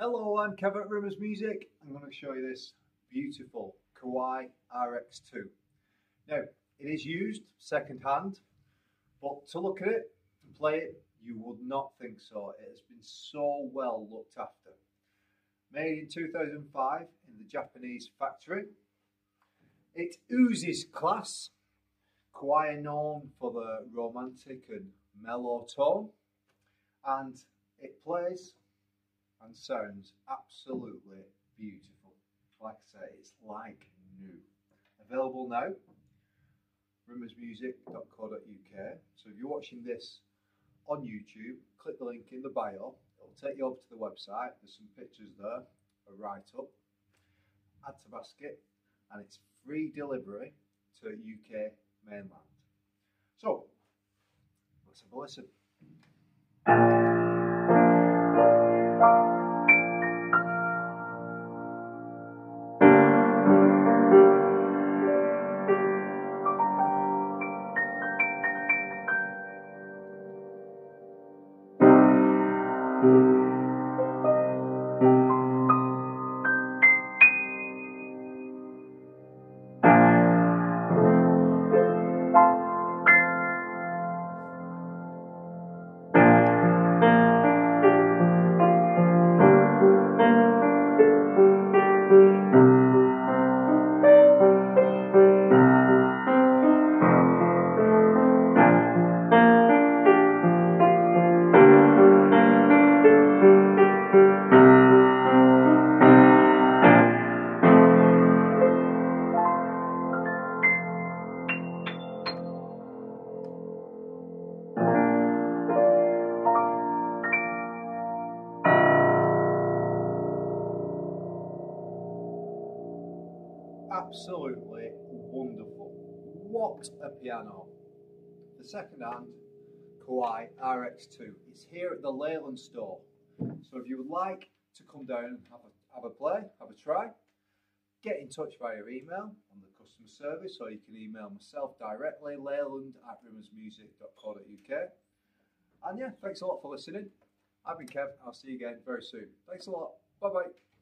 Hello, I'm Kevin at Rimmers Music. I'm going to show you this beautiful Kawai RX2. Now, it is used second hand, but to look at it and play it, you would not think so. It has been so well looked after. Made in 2005 in the Japanese factory. It oozes class. Kawai known for the romantic and mellow tone, and it plays and sounds absolutely beautiful. Like I say, it's like new. Available now, rimmersmusic.co.uk. So if you're watching this on YouTube, click the link in the bio. It'll take you over to the website. There's some pictures there, a write up. Add to basket, and it's free delivery to UK mainland. So let's have a listen. Absolutely wonderful. What a piano. The second hand Kawai RX2 is here at the Leyland store. So if you would like to come down and have a, have a play, have a try, get in touch via email on the customer service or you can email myself directly, leyland at rimmersmusic.co.uk. And yeah, thanks a lot for listening. I've been Kev, I'll see you again very soon. Thanks a lot. Bye bye.